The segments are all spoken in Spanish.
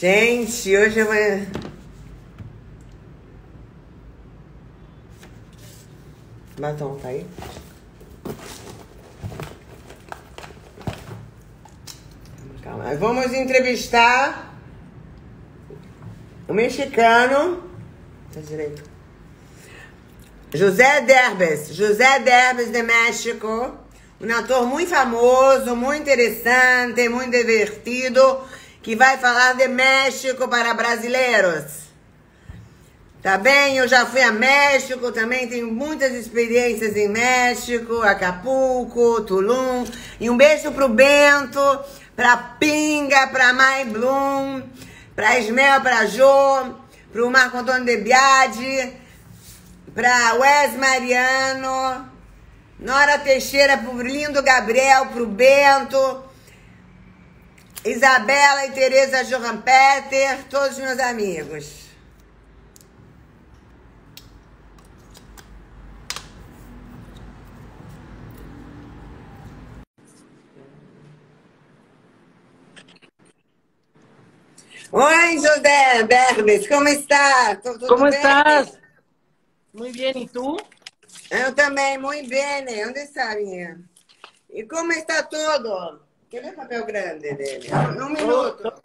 Gente, hoje eu vou. Batom, tá aí? Calma. Vamos entrevistar o mexicano. Tá direito. José Derbes. José Derbes de México. Um ator muito famoso, muito interessante, muito divertido, que vai falar de México para brasileiros. Tá bem? Eu já fui a México também, tenho muitas experiências em México, Acapulco, Tulum. E um beijo pro Bento, pra Pinga, pra Mai Bloom, pra Ismel, pra Jô, pro Marco Antônio de Biadi, pra Wes Mariano, Nora Teixeira, pro lindo Gabriel, pro Bento, Isabela e Tereza Johan Peter, todos meus amigos. Oi, José Berbes, como está? ¿Tudo ¿Cómo bem? estás? Muy bien, ¿y tú? Eu também, muito bem. Onde está, minha? E como está todo? O papel grande dele? Um minuto.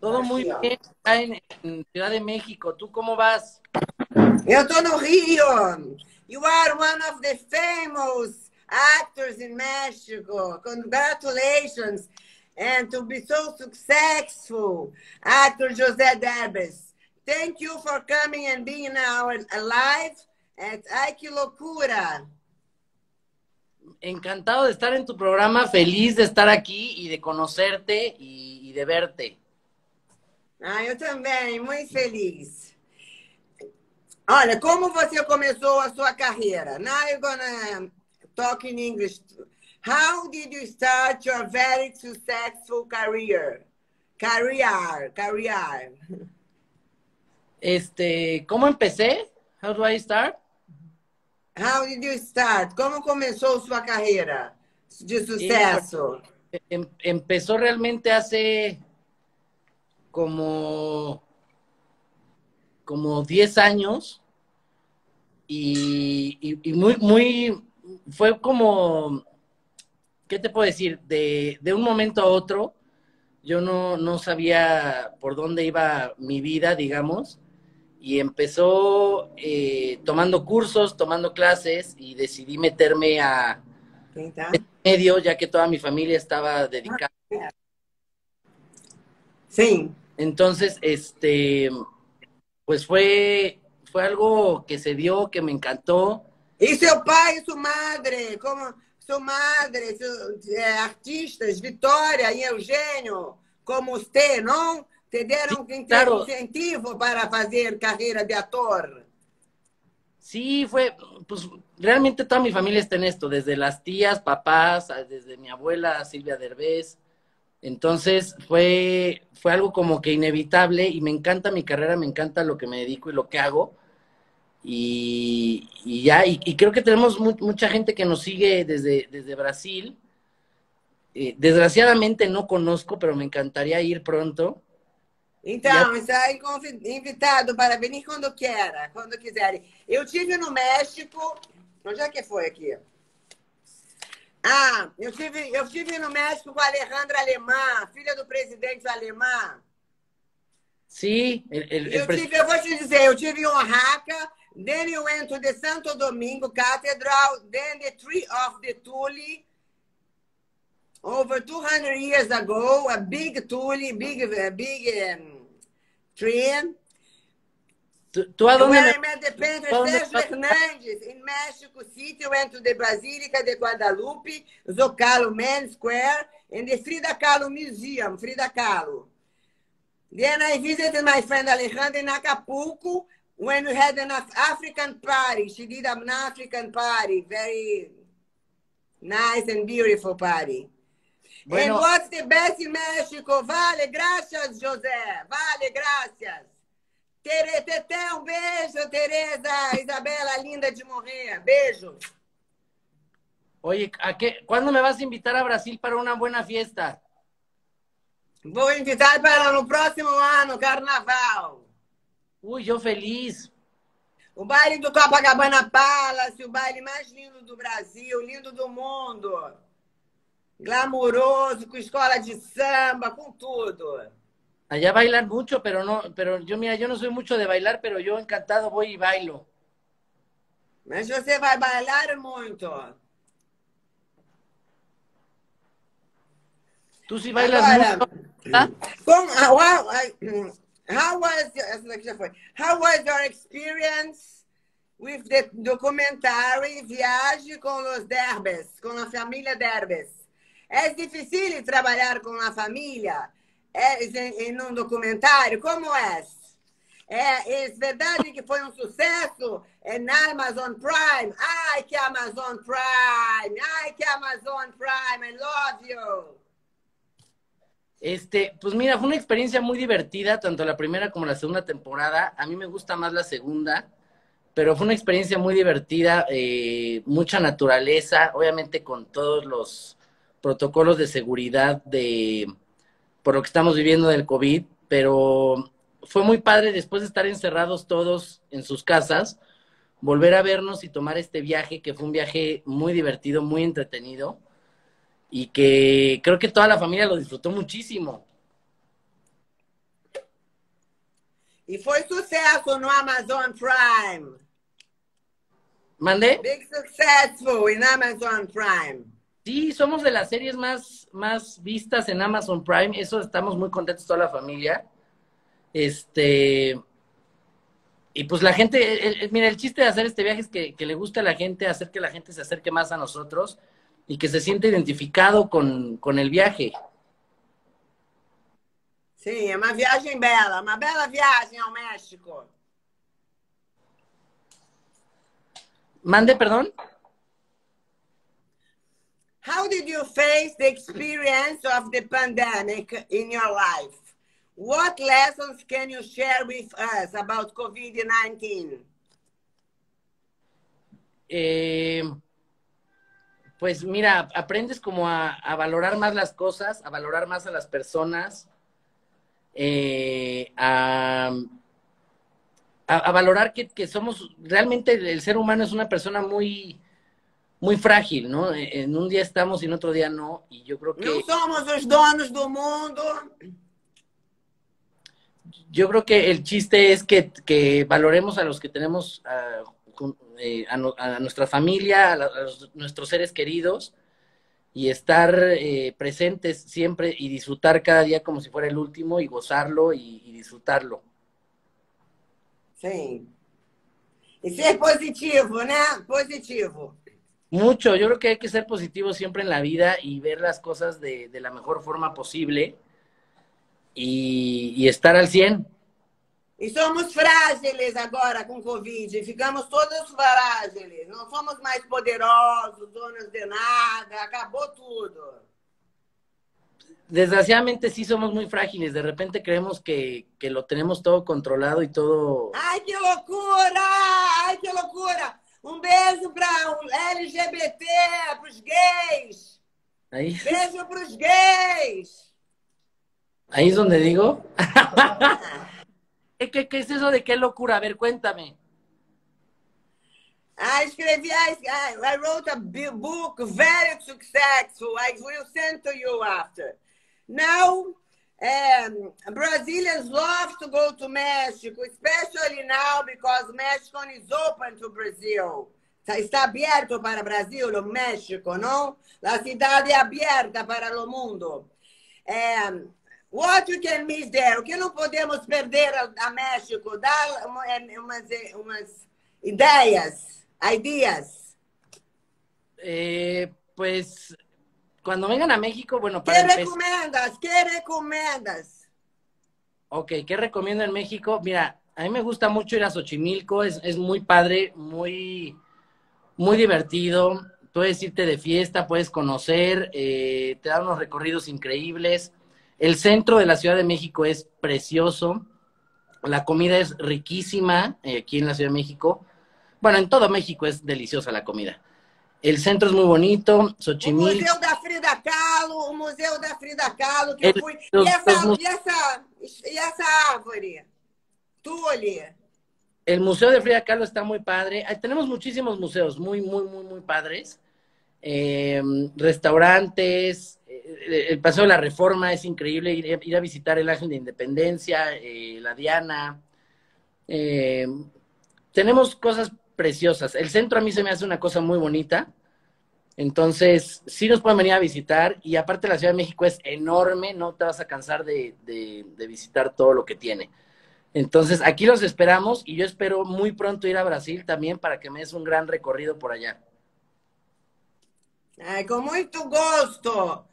Todo, muy bien. Está en, en, Ciudad de México. ¿Tú cómo vas? Eu estou no Rio. You are one of the famous actors in Mexico. Congratulations. and to be so successful, actor José Derbes. Thank you for coming and being our live at Ay, que locura. Encantado de estar en tu programa, feliz de estar aquí y de conocerte y, y de verte. Ah, eu também, muito feliz. Olha, como você começou a sua carreira? Now you're gonna talk in English How did you start your very successful career? Career, career. Este, ¿cómo empecé? How do I start? How did you start? ¿Cómo comenzó su carrera de suceso? Em, empezó realmente hace como como 10 años y, y, y, muy, muy, fue como ¿qué te puedo decir? De, de un momento a otro, yo no, no, sabía por dónde iba mi vida, digamos, y empezó eh, tomando cursos, tomando clases, y decidí meterme a medio, ya que toda mi familia estaba dedicada. Sí. Entonces, este, pues fue, fue algo que se dio, que me encantó. ¿Y su padre y su madre? ¿Cómo? Su madre, su, é, artistas, Vitória e Eugênio, como você, não? Te deram sí, claro. incentivo para fazer carreira de ator. Sí, fue, pues realmente toda mi familia está en esto, desde las tías, papás, desde mi abuela Silvia Derbez. Entonces fue, fue algo como que inevitable y me encanta mi carrera, me encanta lo que me dedico y lo que hago. Y, y ya, y, y, creo que tenemos mu mucha gente que nos sigue desde, desde Brasil. Eh, desgraciadamente no conozco, pero me encantaría ir pronto. Então, está aí invitado para vir quando quiera, quando quiserem. Eu tive no México, onde é que foi aqui? Ah, eu tive, eu tive no México com a Alejandra Alemã, filha do presidente alemã. Sim, el, el, eu, tive, eu vou te dizer, eu tive em Oaxaca, Then you went to the Santo Domingo Cathedral, then the Tree of the Tule. Over 200 years ago, a big tule, big, big um, tree. Tu, a Where I met the painter Sérgio Hernandes in Mexico City, went to the Basilica de Guadalupe, Zocalo Main Square, and the Frida Kahlo Museum, Frida Kahlo. Then I visited my friend Alejandra in Acapulco, when we had an African party, she did an African party, very nice and beautiful party. Bueno. And what's the best in Mexico? Vale, gracias, José. Vale, gracias. Tere, Tete, um beijo, Tereza, Isabela, linda de morrer. Beijo. Oye, ¿a qué, ¿cuándo me vas a invitar a Brasil para una buena fiesta? Vou invitar para no próximo ano, carnaval. Ui, eu feliz. O baile do Copacabana Palace, o baile mais lindo do Brasil, lindo do mundo. Glamouroso, com escola de samba, com tudo. Allá bailan mucho, pero no, pero yo mira, yo no soy mucho de bailar, pero yo encantado voy y bailo. Mas você vai bailar muito. Tú sí bailas Agora, mucho. ¿ah? como, how, how- how was essa daqui já foi. How was your experience with the documentary Viagem com os Derbes, com a família Derbes? É difícil trabalhar com a família é, em, um documentário? Como é? É, é verdade que foi um sucesso é, Amazon Prime? Ai, que Amazon Prime! Ai, que Amazon Prime! I love you! Este, pues mira, fue una experiencia muy divertida, tanto la primera como la segunda temporada. A mí me gusta más la segunda, pero fue una experiencia muy divertida, eh, mucha naturaleza, obviamente con todos los protocolos de seguridad de por lo que estamos viviendo del COVID, pero fue muy padre después de estar encerrados todos en sus casas, volver a vernos y tomar este viaje, que fue un viaje muy divertido, muy entretenido y que creo que toda la familia lo disfrutó muchísimo. E foi sucesso no Amazon Prime. ¿Mande? Big successful in Amazon Prime. Sí, somos de las series más, más vistas en Amazon Prime. Eso estamos muy contentos toda la familia. Este. Y pues la gente, el- el- mira, el chiste de hacer este viaje es que, que le guste a la gente, hacer que la gente se acerque más a nosotros y que se sienta identificado con, con el viaje. Sim, é uma viagem bela, uma bela viagem ao México. Mande, perdón. How did you face the experience of the pandemic in your life? What lessons can you share with us about COVID-19? Eh, pues mira, aprendes como a, valorar más las cosas, a valorar más a las personas, eh, a, valorar que somos, realmente el ser humano es una persona muy, muy frágil, ¿no? En un día estamos y en otro día no, y yo creo que... Não somos os donos do mundo. Yo creo que el chiste es que, que valoremos a los que tenemos, eh, a, no- a nuestra familia, a, los- nuestros seres queridos, y estar eh, presentes siempre y disfrutar cada día como si fuera el último y gozarlo y, y disfrutarlo. Sim. E ser positivo, né? Positivo. Mucho, yo creo que hay que ser positivo siempre en la vida y ver las cosas de, de la mejor forma posible y, y estar al 100. E somos frágeis agora com Covid. Ficamos todos frágeis. Não somos mais poderosos, donos de nada. Acabou tudo. Desgraciadamente sí somos muy frágiles, de repente creemos que, que lo tenemos todo controlado y todo... Ai, que loucura! Ai, que loucura! Um beijo para o LGBT, para os gays. Ahí, Beijo para os gays. ahí es donde digo. ¿Qué, qué, qué es eso de qué locura? A ver, cuéntame. I escrevi, I, I wrote a book very successful. I will send to you after. Now, um, Brazilians love to go to Mexico, especially now because Mexico is open to Brazil. Está- Está aberto para Brasil, o México, não? A cidade é aberta para o mundo. Um, what we can miss there? O que não podemos perder a, México? Dá eh, umas, umas ideias, ideas. Eh, pues cuando vengan a México, bueno, ¿Qué para empezar, recomiendas? ¿Qué recomiendas? ok, ¿qué recomiendo en México? Mira, a mí me gusta mucho ir a Xochimilco, es, es muy padre, muy, muy divertido. Puedes irte de fiesta, puedes conocer, eh, te dan unos recorridos increíbles. El centro de la Ciudad de México es precioso. La comida es riquísima eh, aquí en la Ciudad de México. Bueno, en todo México es deliciosa la comida. El centro es muy bonito, O Xochimilco. Museu da Frida Kahlo, o Museu da Frida Kahlo, que eu Ele- fui. os- E essa, os mu- e essa, e essa árvore? Tule. El Museo de Frida Kahlo está muy padre. Tenemos muchísimos museos muy, muy, muy, muy padres. Eh, restaurantes, eh, el Paseo de la Reforma es increíble, ir, ir a visitar el Ángel de Independencia, eh, la Diana. Eh, tenemos cosas preciosas. El centro a mí se me hace una cosa muy bonita. Entonces, sí nos pueden venir a visitar y aparte la Ciudad de México es enorme, no te vas a cansar de, de- de visitar todo lo que tiene. Entonces, aquí los esperamos y yo espero muy pronto ir a Brasil también para que me des un gran recorrido por allá. Ai, com muito gosto.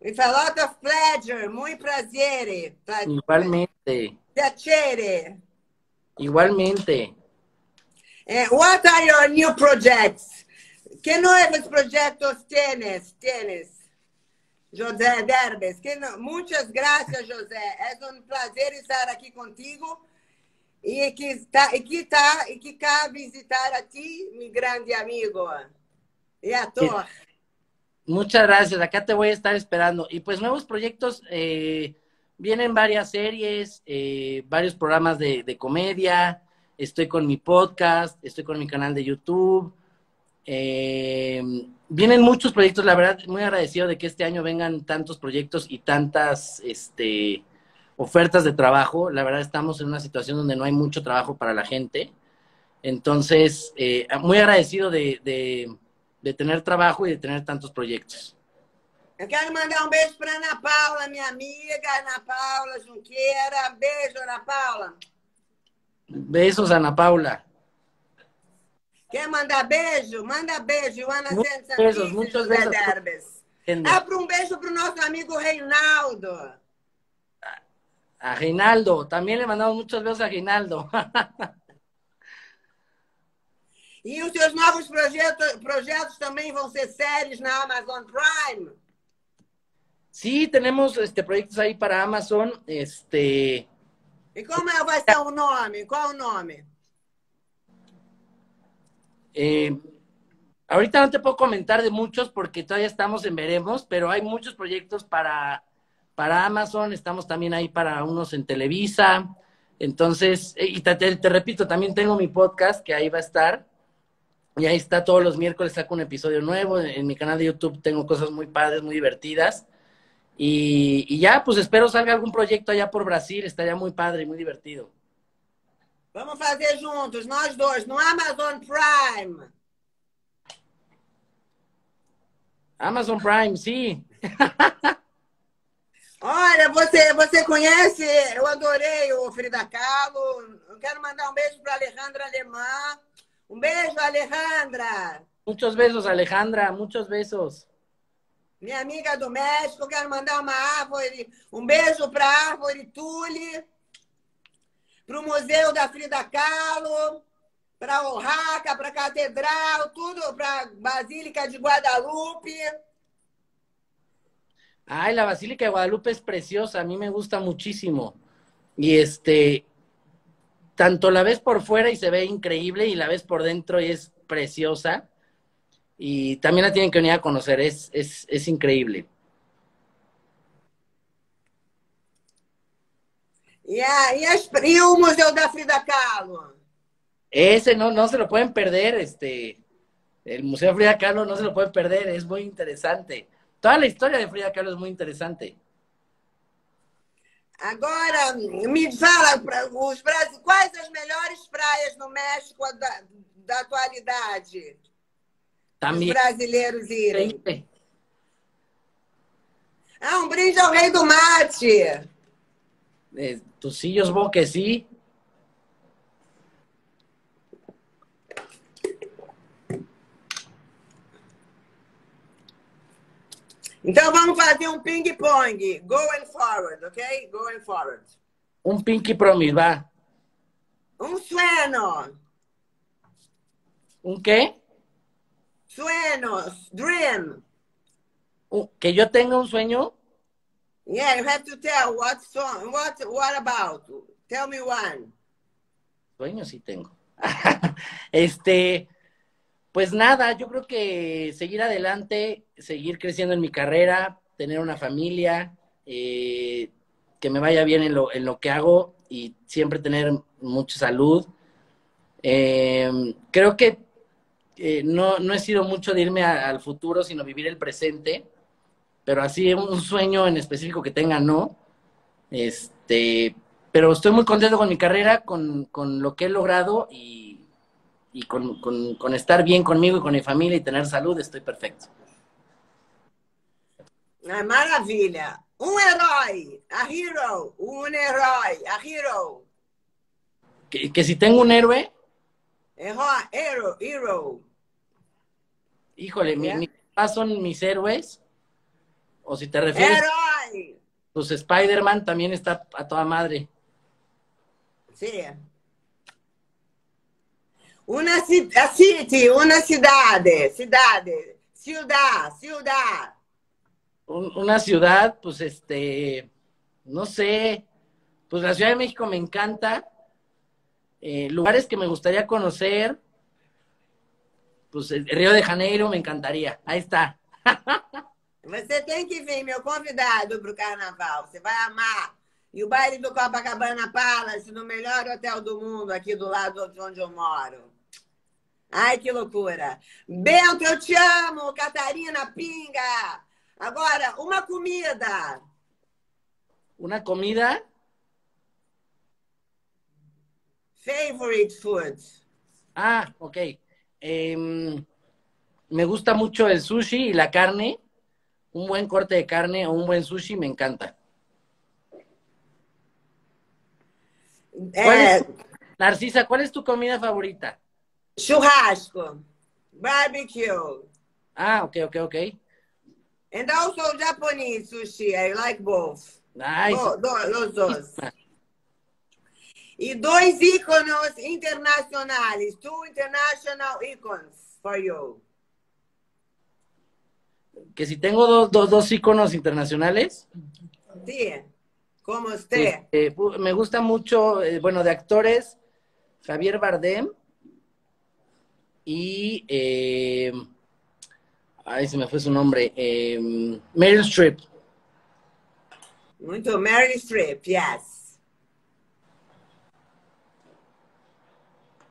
With a lot of pleasure. Muito prazer. Pra- Igualmente, Piacere. igualmente. Eh, what are your new projects? Que novos projetos tienes? Tienes? José Derbes. Que no... Muitas graças, José. É um prazer estar aqui contigo. E que está, e que tá, e que cá visitar a ti, meu grande amigo. E ator. Muchas gracias, acá te voy a estar esperando. Y pues nuevos proyectos, eh, vienen varias series, eh, varios programas de, de comedia, estoy con mi podcast, estoy con mi canal de YouTube. eh, vienen muchos proyectos, la verdad, muy agradecido de que este año vengan tantos proyectos y tantas este, ofertas de trabajo. La verdad, estamos en una situación donde no hay mucho trabajo para la gente. Entonces, eh, muy agradecido de, tener trabajo y de tener tantos proyectos. Eu quero mandar um beijo para Ana Paula, minha amiga, Ana Paula Junqueira. Beijo, Ana Paula. Besos, Ana Paula. Quer mandar beijo? Manda beijo, Ana Santos beijos, muitos beijos. Ah, para um beijo para o nosso amigo Reinaldo. A Reinaldo, también le mandamos muchos besos a Reinaldo. E os seus novos projetos, projetos também vão ser séries na Amazon Prime. Sí, tenemos este proyectos ahí para Amazon. Este, E como é, vai ser o nome? Qual o nome? eh, ahorita no te puedo comentar de muchos porque todavía estamos en veremos, pero hay muchos proyectos para, para Amazon. Estamos también ahí para unos en Televisa. Entonces, eh, y te, repito, también tengo mi podcast que ahí va a estar. Y ahí está todos los miércoles, saco un episodio nuevo. En mi canal de YouTube tengo cosas muy padres, muy divertidas. Y, y ya, pues espero salga algún proyecto allá por Brasil. Estaría muy padre muy divertido. Vamos fazer juntos, nós dois, no Amazon Prime. Amazon Prime, sí. Olha, você, você conhece, eu adorei o Frida Kahlo. Eu quero mandar um beijo para Alejandra Alemã. Um beijo, Alejandra. Muchos besos, Alejandra. Muchos besos. Minha amiga do México, quero mandar uma árvore, um beijo para a árvore Tule, para o Museu da Frida Kahlo, para a Oaxaca, para a Catedral, tudo, para a Basílica de Guadalupe. Ay, la Basílica de Guadalupe es preciosa, a mí me gusta muchísimo. Y este, tanto la ves por fuera y se ve increíble y la ves por dentro y es preciosa. Y también la tienen que venir a conocer, es, es, es increíble. E, a, e, as, e o Museu da Frida Kahlo? Ese no, no se lo pueden perder, este, el Museo Frida Kahlo no se lo pueden perder, es muy interesante. Toda la historia de Frida Kahlo es muy interesante. Agora, me fala, os, quais as melhores praias no México da, da atualidade? Os También, brasileiros irem. increíble. Ah, um brinde ao rei do mate. Eh, tus sillos, supongo que sí. Então vamos fazer um ping-pong. Going forward, ok? Going forward. Un Pinky Promise, va. Um sueño. ¿Un qué? Sueños. Dream. Que yo tenga un sueño. Yeah, you have to tell what song. What, what about? Tell me one. Sueño sí tengo. este, Pues nada, yo creo que seguir adelante, seguir creciendo en mi carrera, tener una familia, eh, que me vaya bien en lo, en lo que hago y siempre tener mucha salud. Eh, creo que eh, no, no he sido mucho de irme al futuro, sino vivir el presente, pero así un sueño en específico que tenga, no. Este, pero estoy muy contento con mi carrera, con, con lo que he logrado y, y con, con, con, estar bien conmigo y con mi familia y tener salud, estoy perfecto. Maravilha! Um herói, a hero, un herói, a hero. Que, que si tengo un héroe. Hero, hero. Híjole, yeah. mi, mis papás son mis héroes. O si te refieres. ¡Herói! Pues Spider-Man también está a toda madre. Sí. Una city, una cidade, cidade, ciudad, ciudad. Una ciudad, pues este, no sé, pues la Ciudad de México me encanta. Eh, lugares que me gustaría conocer, pues el Río de Janeiro me encantaría. Ahí está. Você tem que vir, meu convidado, para o carnaval. Você vai amar. E o baile do Copacabana Palace, no melhor hotel do mundo, aqui do lado de onde eu moro. Ai, que loucura. Bento, eu te amo. Catarina, pinga. Agora, uma comida. Uma comida? Favorite food. Ah, ok. Eh, me gusta mucho el sushi y la carne. Un buen corte de carne o un buen sushi me encanta. ¿Cuál es, Narcisa, ¿cuál es tu comida favorita? Churrasco. Barbecue. Ah, ok, ok, ok. And also Japanese sushi. I like both. Nice. Los dos. E dois íconos internacionais. Two international icons for you. Que si tengo dos, dos, dos íconos internacionales. Sí, como usted. Eh, me gusta mucho, eh, bueno, de actores, Javier Bardem y... Eh, ay, se me fue su nombre. Meryl Streep. Muito Meryl Streep, yes.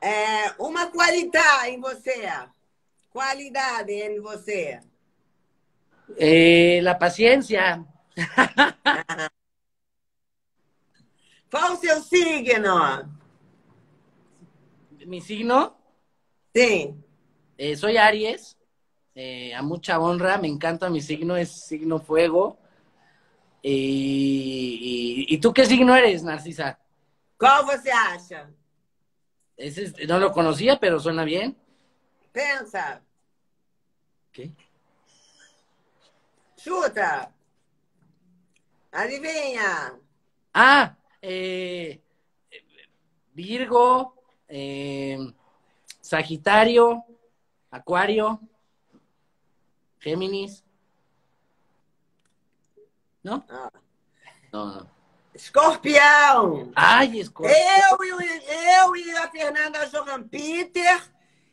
É, uma qualidade em você. Qualidade em você. Eh, la paciencia. Qual o seu signo? ¿Mi signo? Sí. Eh, soy Aries, eh, a mucha honra, me encanta mi signo, es signo fuego. Y, y, ¿y tú qué signo eres, Narcisa? Qual você acha? Ese, no lo conocía, pero suena bien. Pensa. ¿Qué? Chuta. Adivinha. Ah, eh, Virgo, eh, Sagitario, Acuario, Géminis. ¿No? Ah. No, no. Escorpião. Ai, escorpião. Eu e, eu e a Fernanda Johan Peter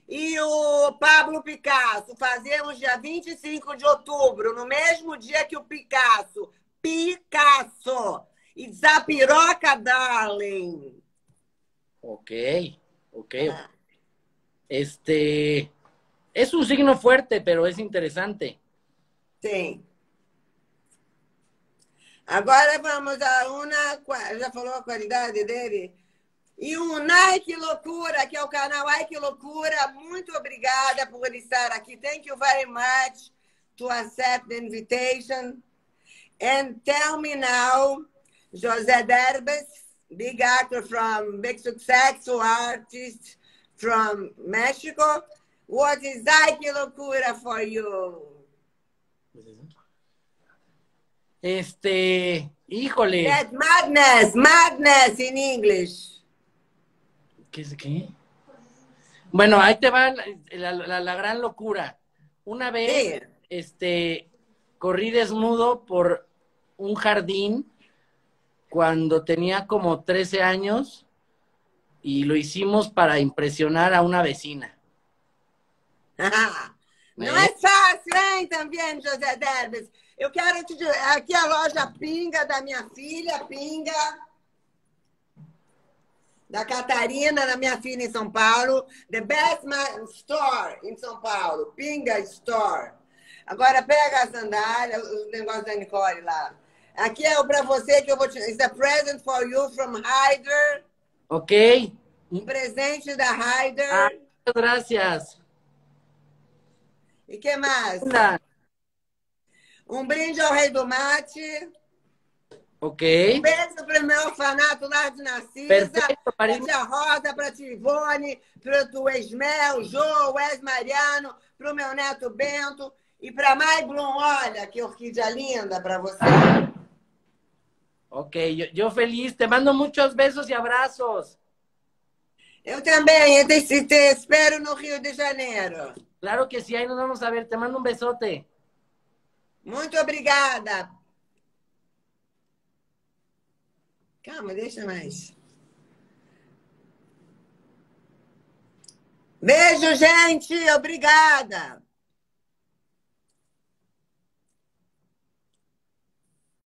e o Pablo Picasso fazemos dia 25 de outubro, no mesmo dia que o Picasso. Picasso. E Zapiroca, darling. Ok, ok. Este es un signo fuerte, pero es interesante. Sim. Agora vamos a uma. Já falou a qualidade dele? E um Ai Que Loucura, que é o canal Ai Que Loucura. Muito obrigada por estar aqui. Thank you very much to accept the invitation. And tell me now, José Derbes, big actor from big successful artist from Mexico. What is Ai Que Loucura for you? Este, híjole. That madness, madness in English. ¿Qué es qué? Bueno, ahí te va la, la- la- la gran locura. Una vez, Sí. este, corrí desnudo por un jardín cuando tenía como 13 años y lo hicimos para impresionar a una vecina. Não é fácil, hein, também, José Derbes? Eu quero te dizer, aqui a loja Pinga da minha filha, Pinga, da Catarina, da minha filha em São Paulo. The Best Store em São Paulo, Pinga Store. Agora pega a sandália, o negócio da Nicole lá. Aqui é para você que eu vou te. It's a present for you from Hyder. Ok. Um presente da Hyder. Ah, gracias. E que mais? Um brinde ao Rei do Mate. Ok. Um beijo para o meu orfanato lá de Narcisa. Perfeito, Para tia Rosa, para tia Ivone, para o Esmel, Jô, Wes Mariano, para o meu neto Bento e para Mai Blum. Olha que orquídea linda para você. Ok, yo, yo feliz. Te mando muchos besos y abrazos. Eu também, eu te, te espero no Rio de Janeiro. Claro que sí, ahí nos vamos a ver. Te mando un besote. Muito obrigada. Calma, deixa mais. Beijo, gente. Obrigada.